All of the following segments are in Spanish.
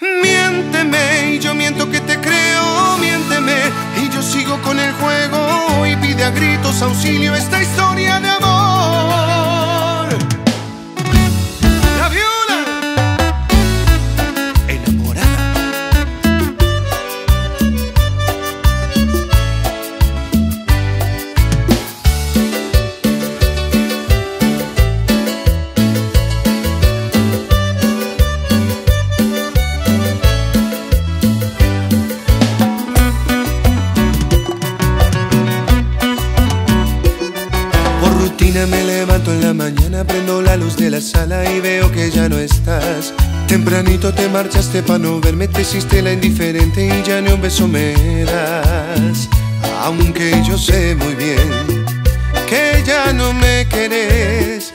Miénteme y yo miento que te creo, miénteme y yo sigo con el juego y pide a gritos auxilio esta historia de amor. Me levanto en la mañana, prendo la luz de la sala y veo que ya no estás. Tempranito te marchaste pa' no verme, te hiciste la indiferente y ya ni un beso me das. Aunque yo sé muy bien que ya no me querés.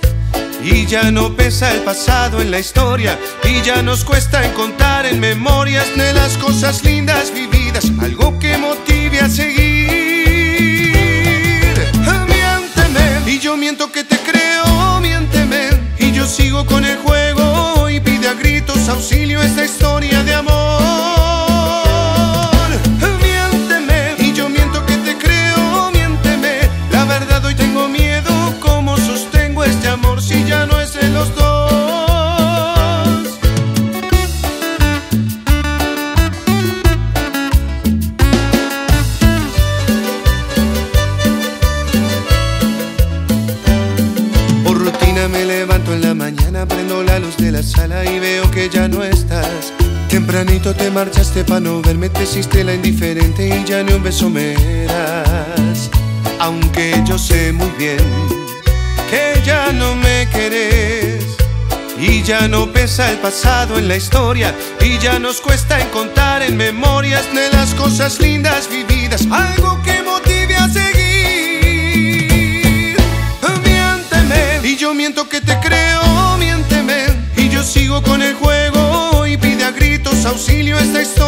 Y ya no pesa el pasado en la historia Y ya nos cuesta encontrar en memorias de las cosas lindas vividas Algo que motive a seguir gritos auxilio esta historia mañana, prendo la luz de la sala y veo que ya no estás. Tempranito te marchaste pa' no verme, te hiciste la indiferente y ya ni un beso me das. Aunque yo sé muy bien que ya no me querés y ya no pesa el pasado en la historia y ya nos cuesta encontrar en memorias de las cosas lindas vividas algo que auxilio esta historia.